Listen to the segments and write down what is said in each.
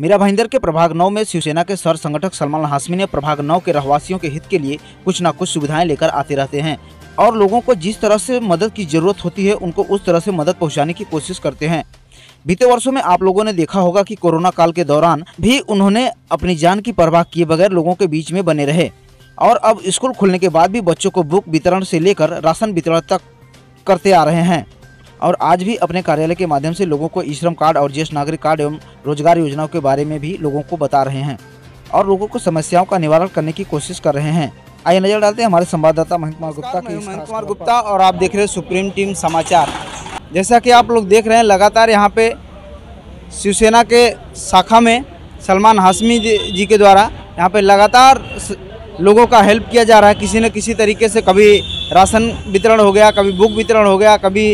मीरा भाईंदर के प्रभाग नौ में शिवसेना के सर संगठक सलमान हाशमी ने प्रभाग नौ के रहवासियों के हित के लिए कुछ न कुछ सुविधाएँ लेकर आते रहते हैं। और लोगों को जिस तरह से मदद की ज़रूरत होती है, उनको उस तरह से मदद पहुँचाने की कोशिश करते हैं। बीते वर्षों में आप लोगों ने देखा होगा कि कोरोना काल के दौरान भी उन्होंने अपनी जान की परवाह किए बगैर लोगों के बीच में बने रहे। और अब स्कूल खुलने के बाद भी बच्चों को बुक वितरण से लेकर राशन वितरण तक करते आ रहे हैं। और आज भी अपने कार्यालय के माध्यम से लोगों को ई श्रम कार्ड और ज्येष्ठ नागरिक कार्ड एवं रोज़गार योजनाओं के बारे में भी लोगों को बता रहे हैं और लोगों को समस्याओं का निवारण करने की कोशिश कर रहे हैं। आइए नज़र डालते हैं हमारे संवाददाता महेंद्र कुमार गुप्ता के महेंद्र कुमार गुप्ता और आप देख रहे हैं सुप्रीम टीम समाचार। जैसा कि आप लोग देख रहे हैं लगातार यहाँ पे शिवसेना के शाखा में सलमान हाशमी जी जी के द्वारा यहाँ पे लगातार लोगों का हेल्प किया जा रहा है। किसी न किसी तरीके से कभी राशन वितरण हो गया कभी बुक वितरण हो गया कभी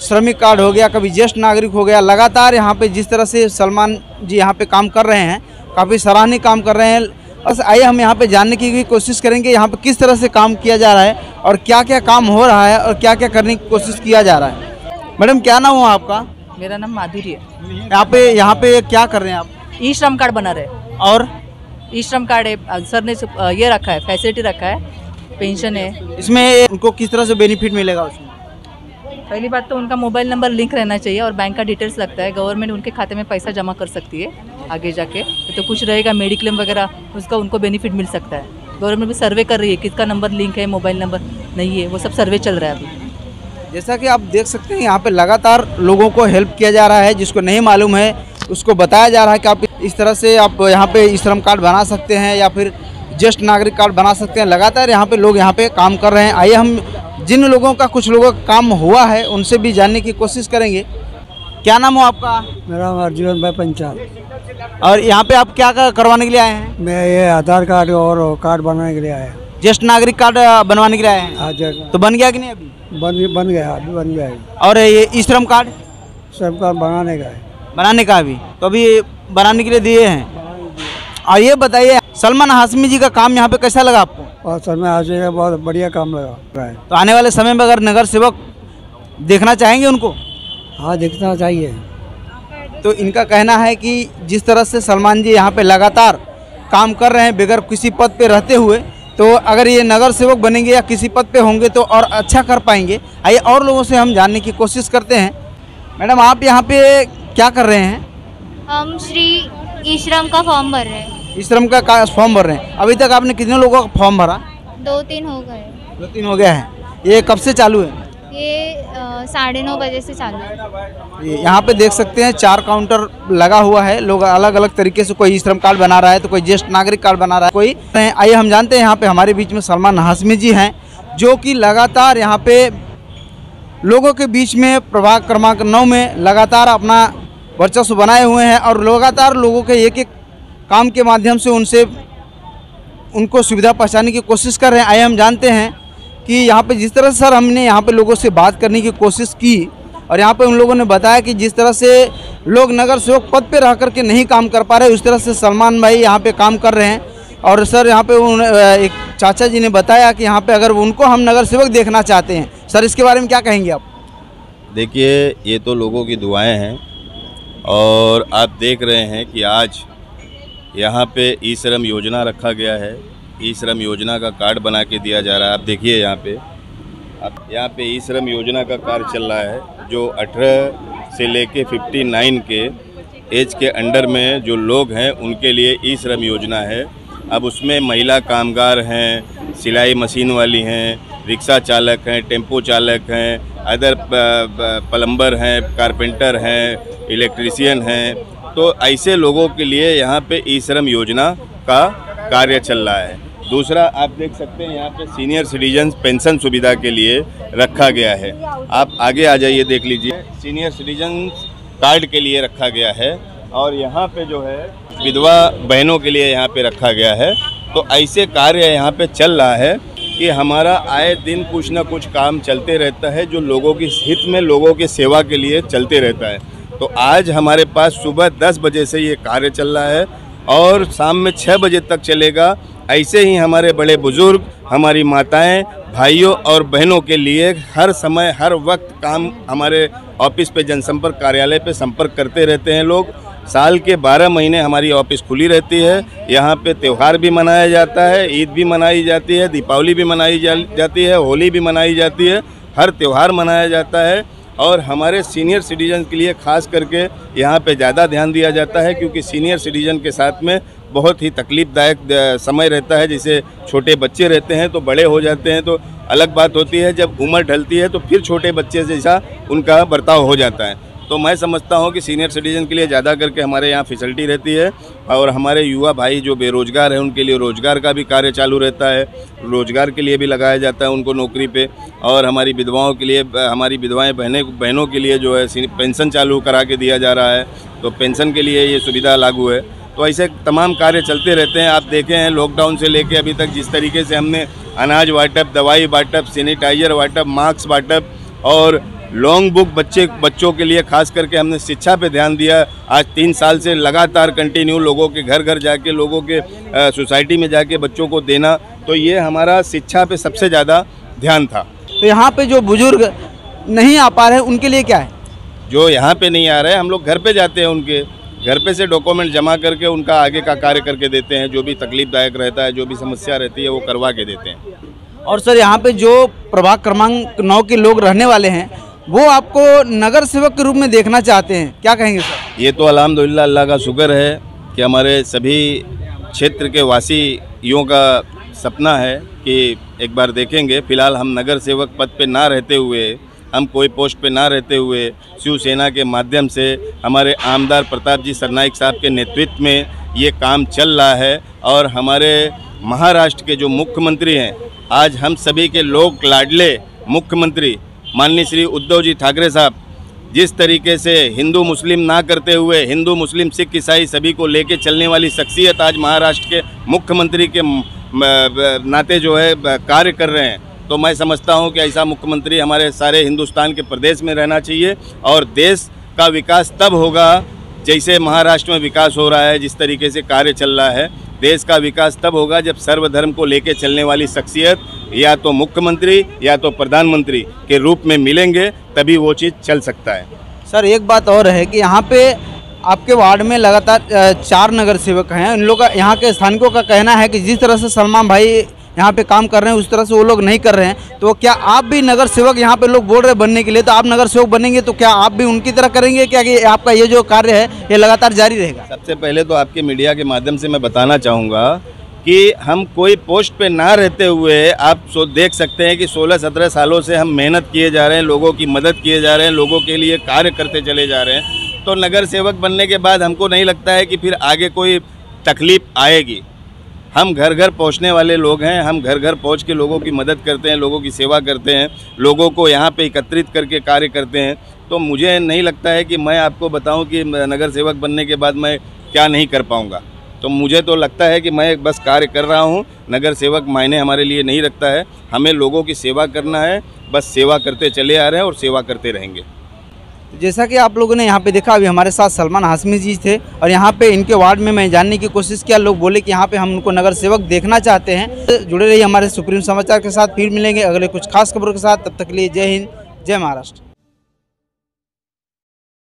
श्रमिक कार्ड हो गया कभी ज्येष्ठ नागरिक हो गया लगातार यहाँ पे जिस तरह से सलमान जी यहाँ पे काम कर रहे हैं काफ़ी सराहनीय काम कर रहे हैं। बस आइए हम यहाँ पे जानने की भी कोशिश करेंगे यहाँ पे किस तरह से काम किया जा रहा है और क्या क्या काम हो रहा है और क्या क्या करने की कोशिश किया जा रहा है। मैडम क्या नाम हुआ आपका? मेरा नाम माधुरी है। यहाँ पे यहाँ पे क्या कर रहे हैं आप? ई श्रम कार्ड बना रहे और? ई श्रम कार्ड सर ने ये रखा है फैसिलिटी रखा है पेंशन है। इसमें उनको किस तरह से बेनिफिट मिलेगा उसमें? पहली बात तो उनका मोबाइल नंबर लिंक रहना चाहिए और बैंक का डिटेल्स लगता है। गवर्नमेंट उनके खाते में पैसा जमा कर सकती है आगे जाके। तो कुछ रहेगा, मेडिक्लेम वगैरह, उसका उनको बेनिफिट मिल सकता है। गवर्नमेंट भी सर्वे कर रही है, किसका नंबर लिंक है, मोबाइल नंबर नहीं है, वो सब सर्वे चल रहा है अभी। जैसा कि आप देख सकते हैं, यहाँ पे लगातार लोगों को हेल्प किया जा रहा है, जिसको नहीं मालूम है, उसको बताया जा रहा है कि आप इस तरह से आप यहाँ पे श्रम कार्ड बना सकते हैं या फिर ज्येष्ठ नागरिक कार्ड बना सकते हैं। लगातार यहाँ पे लोग यहाँ पे काम कर रहे हैं। आइए हम जिन लोगों का कुछ लोगों का काम हुआ है उनसे भी जानने की कोशिश करेंगे। क्या नाम हो आपका? मेरा नाम अर्जुन भाई पंचाल। और यहाँ पे आप क्या करवाने के लिए आए हैं? मैं ये आधार कार्ड और कार्ड बनाने के लिए आया ज्येष्ठ नागरिक कार्ड बनवाने के लिए आए हैं? आज तो बन गया कि नहीं अभी? बन बन गया अभी बन गया और ये श्रम कार्ड? सब कार्ड बनाने का है। बनाने का अभी। तो अभी बनाने के लिए दिए हैं। और ये बताइए सलमान हाशमी जी का काम यहाँ पे कैसा लगा आपको? और सर में आज का बहुत बढ़िया काम लगा रहा है। तो आने वाले समय में अगर नगर सेवक देखना चाहेंगे उनको? हाँ देखना चाहिए। तो इनका कहना है कि जिस तरह से सलमान जी यहाँ पे लगातार काम कर रहे हैं बगैर किसी पद पे रहते हुए तो अगर ये नगर सेवक बनेंगे या किसी पद पे होंगे तो और अच्छा कर पाएँगे। आइए और लोगों से हम जानने की कोशिश करते हैं। मैडम आप यहाँ पे क्या कर रहे हैं? हम श्री ई श्रम का फॉर्म भर रहे हैं। इस श्रम का का- फॉर्म भर रहे हैं। अभी तक आपने कितने लोगों का फॉर्म भरा? दो तीन हो गए। दो तीन हो गया है। ये कब से चालू है? ये साढ़े नौ बजे से चालू है। यहाँ पे देख सकते हैं चार काउंटर लगा हुआ है। लोग अलग अलग तरीके से कोई श्रम कार्ड बना रहा है तो कोई ज्येष्ठ नागरिक कार्ड बना रहा है। कोई आइए हम जानते हैं यहाँ पे हमारे बीच में सलमान हाशमी जी हैं जो कि लगातार यहाँ पे लोगों के बीच में प्रभाग क्रमांक नौ में लगातार अपना वर्चस्व बनाए हुए हैं और लगातार लोगों के एक एक काम के माध्यम से उनसे उनको सुविधा पहुँचाने की कोशिश कर रहे हैं। आए हम जानते हैं कि यहाँ पे जिस तरह से सर हमने यहाँ पे लोगों से बात करने की कोशिश की और यहाँ पे उन लोगों ने बताया कि जिस तरह से लोग नगर सेवक पद पे रह कर के नहीं काम कर पा रहे, उस तरह से सलमान भाई यहाँ पे काम कर रहे हैं। और सर यहाँ पे उन एक चाचा जी ने बताया कि यहाँ पे अगर उनको हम नगर सेवक देखना चाहते हैं, सर इसके बारे में क्या कहेंगे आप? देखिए, ये तो लोगों की दुआएँ हैं और आप देख रहे हैं कि आज यहाँ पे ई श्रम योजना रखा गया है। ई श्रम योजना का कार्ड बना के दिया जा रहा है। आप देखिए यहाँ पे। अब यहाँ पे ई श्रम योजना का कार्य चल रहा है, जो 18 से लेके 59 के एज के अंडर में जो लोग हैं, उनके लिए ई श्रम योजना है। अब उसमें महिला कामगार हैं, सिलाई मशीन वाली हैं, रिक्शा चालक हैं, टेंपो चालक हैं, अदर प्लम्बर हैं, कारपेंटर हैं, इलेक्ट्रीशियन हैं तो ऐसे लोगों के लिए यहाँ पे ई श्रम योजना का कार्य चल रहा है। दूसरा, आप देख सकते हैं यहाँ पे सीनियर सिटीजन पेंशन सुविधा के लिए रखा गया है। आप आगे आ जाइए, देख लीजिए। सीनियर सिटीजन कार्ड के लिए रखा गया है और यहाँ पे जो है, विधवा बहनों के लिए यहाँ पे रखा गया है। तो ऐसे कार्य यहाँ पे चल रहा है कि हमारा आए दिन कुछ ना कुछ काम चलते रहता है, जो लोगों के हित में लोगों की सेवा के लिए चलते रहता है। तो आज हमारे पास सुबह 10 बजे से ये कार्य चल रहा है और शाम में छः बजे तक चलेगा। ऐसे ही हमारे बड़े बुज़ुर्ग, हमारी माताएँ, भाइयों और बहनों के लिए हर समय, हर वक्त काम हमारे ऑफ़िस पे, जनसंपर्क कार्यालय पे संपर्क करते रहते हैं लोग। साल के 12 महीने हमारी ऑफ़िस खुली रहती है। यहाँ पे त्यौहार भी मनाया जाता है, ईद भी मनाई जाती है, दीपावली भी मनाई जाती है, होली भी मनाई जाती है। हर त्यौहार मनाया जाता है। और हमारे सीनियर सिटीजन के लिए खास करके यहाँ पे ज़्यादा ध्यान दिया जाता है क्योंकि सीनियर सिटीजन के साथ में बहुत ही तकलीफ़दायक समय रहता है। जैसे छोटे बच्चे रहते हैं तो बड़े हो जाते हैं तो अलग बात होती है। जब उम्र ढलती है तो फिर छोटे बच्चे जैसा उनका बर्ताव हो जाता है। तो मैं समझता हूँ कि सीनियर सिटीजन के लिए ज़्यादा करके हमारे यहाँ फैसिलिटी रहती है और हमारे युवा भाई जो बेरोजगार हैं, उनके लिए रोज़गार का भी कार्य चालू रहता है। रोज़गार के लिए भी लगाया जाता है उनको नौकरी पे और हमारी विधवाओं के लिए, हमारी विधवाएँ बहनें, बहनों के लिए जो है पेंशन चालू करा के दिया जा रहा है। तो पेंशन के लिए ये सुविधा लागू है। तो ऐसे तमाम कार्य चलते रहते हैं। आप देखे हैं लॉकडाउन से लेके अभी तक जिस तरीके से हमने अनाज वाटप, दवाई वाटप सैनिटाइजर वाटप मास्क वाटप और लॉन्ग बुक बच्चे बच्चों के लिए खास करके हमने शिक्षा पे ध्यान दिया। आज तीन साल से लगातार कंटिन्यू लोगों के घर घर जाके लोगों के सोसाइटी में जाके बच्चों को देना तो ये हमारा शिक्षा पे सबसे ज़्यादा ध्यान था। तो यहाँ पे जो बुज़ुर्ग नहीं आ पा रहे उनके लिए क्या है? जो यहाँ पे नहीं आ रहे हम लोग घर पे जाते हैं उनके। घर पे से डॉक्यूमेंट जमा करके उनका आगे का कार्य करके देते हैं जो भी तकलीफदायक रहता है जो भी समस्या रहती है वो करवा के देते हैं। और सर यहाँ पे जो प्रभाग क्रमांक नौ के लोग रहने वाले हैं वो आपको नगर सेवक के रूप में देखना चाहते हैं। क्या कहेंगे सर? ये तो अलहमदिल्ला अल्लाह का शुक्र है कि हमारे सभी क्षेत्र के वासियों का सपना है कि एक बार देखेंगे। फ़िलहाल हम नगर सेवक पद पे ना रहते हुए, हम कोई पोस्ट पे ना रहते हुए शिवसेना के माध्यम से हमारे आमदार प्रताप जी सरनाइक साहब के नेतृत्व में ये काम चल रहा है और हमारे महाराष्ट्र के जो मुख्यमंत्री हैं, आज हम सभी के लोग लाडले मुख्यमंत्री माननीय श्री उद्धव जी ठाकरे साहब, जिस तरीके से हिंदू मुस्लिम ना करते हुए हिंदू मुस्लिम सिख ईसाई सभी को लेके चलने वाली शख्सियत आज महाराष्ट्र के मुख्यमंत्री के नाते जो है कार्य कर रहे हैं। तो मैं समझता हूँ कि ऐसा मुख्यमंत्री हमारे सारे हिंदुस्तान के प्रदेश में रहना चाहिए और देश का विकास तब होगा जैसे महाराष्ट्र में विकास हो रहा है, जिस तरीके से कार्य चल रहा है। देश का विकास तब होगा जब सर्वधर्म को लेकर चलने वाली शख्सियत या तो मुख्यमंत्री या तो प्रधानमंत्री के रूप में मिलेंगे, तभी वो चीज़ चल सकता है। सर, एक बात और है कि यहाँ पे आपके वार्ड में लगातार चार नगर सेवक हैं। उन लोग का, यहाँ के स्थानिकों का कहना है कि जिस तरह से सलमान भाई यहाँ पे काम कर रहे हैं, उस तरह से वो लोग नहीं कर रहे हैं। तो क्या आप भी नगर सेवक यहाँ पे लोग बोल रहे बनने के लिए? तो आप नगर सेवक बनेंगे तो क्या आप भी उनकी तरह करेंगे क्या कि आपका ये जो कार्य है, ये लगातार जारी रहेगा? सबसे पहले तो आपके मीडिया के माध्यम से मैं बताना चाहूँगा कि हम कोई पोस्ट पे ना रहते हुए आप सो, देख सकते हैं कि 16-17 सालों से हम मेहनत किए जा रहे हैं, लोगों की मदद किए जा रहे हैं, लोगों के लिए कार्य करते चले जा रहे हैं। तो नगर सेवक बनने के बाद हमको नहीं लगता है कि फिर आगे कोई तकलीफ़ आएगी। हम घर घर पहुँचने वाले लोग हैं, हम घर घर पहुँच के लोगों की मदद करते हैं, लोगों की सेवा करते हैं, लोगों को यहाँ पे एकत्रित करके कार्य करते हैं। तो मुझे नहीं लगता है कि मैं आपको बताऊँ कि नगर सेवक बनने के बाद मैं क्या नहीं कर पाऊँगा। तो मुझे तो लगता है कि मैं बस कार्य कर रहा हूँ, नगर सेवक मायने हमारे लिए नहीं रखता है, हमें लोगों की सेवा करना है, बस सेवा करते चले आ रहे हैं और सेवा करते रहेंगे। जैसा कि आप लोगों ने यहाँ पे देखा, अभी हमारे साथ सलमान हाशमी जी थे और यहाँ पे इनके वार्ड में मैं जानने की कोशिश किया, लोग बोले कि यहाँ पे हम उनको नगर सेवक देखना चाहते हैं। तो जुड़े रहिए हमारे सुप्रीम समाचार के साथ, फिर मिलेंगे अगले कुछ खास खबरों के साथ। तब तक के लिए जय हिंद, जय महाराष्ट्र।